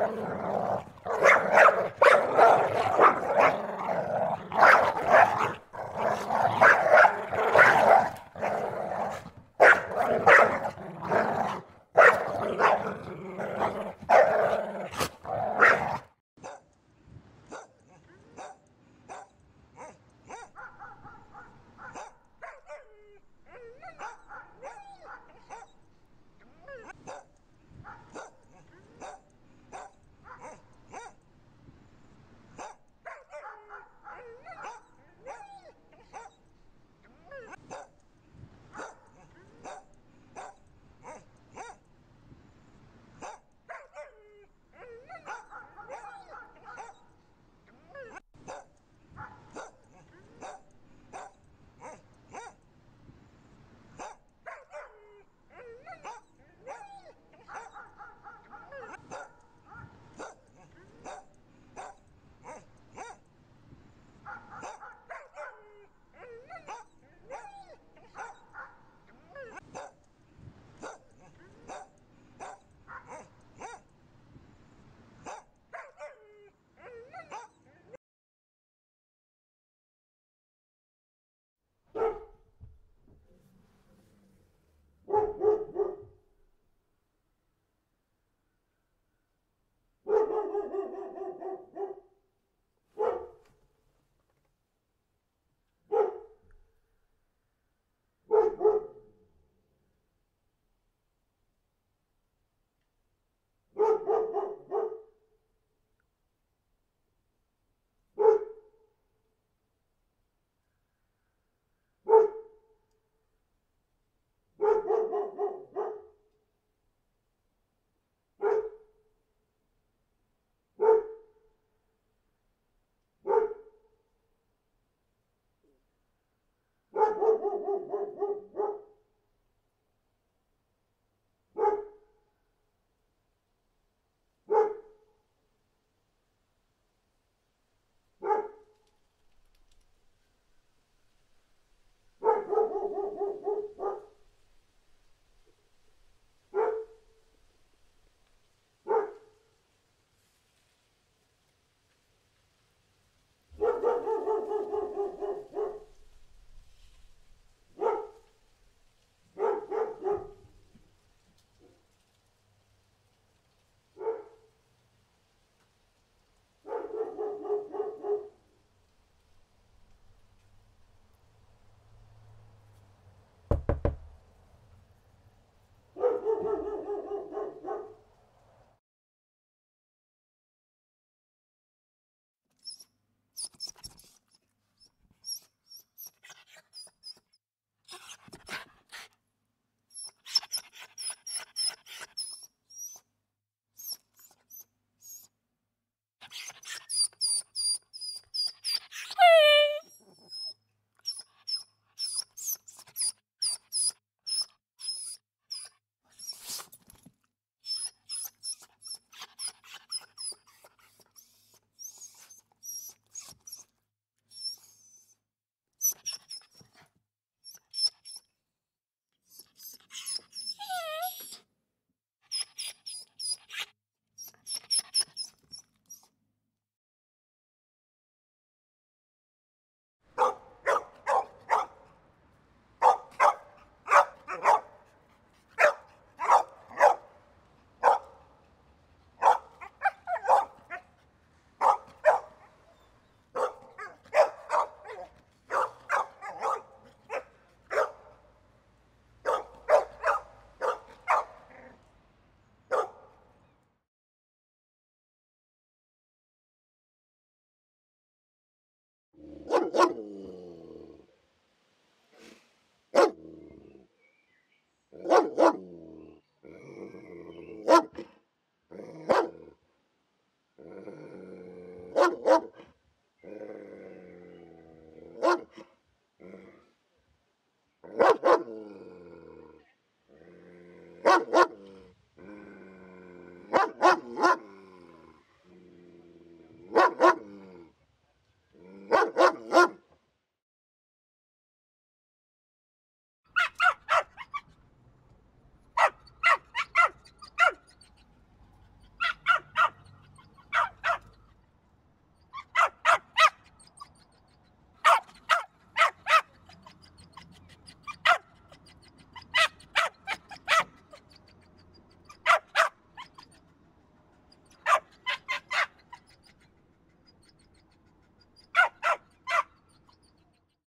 i don't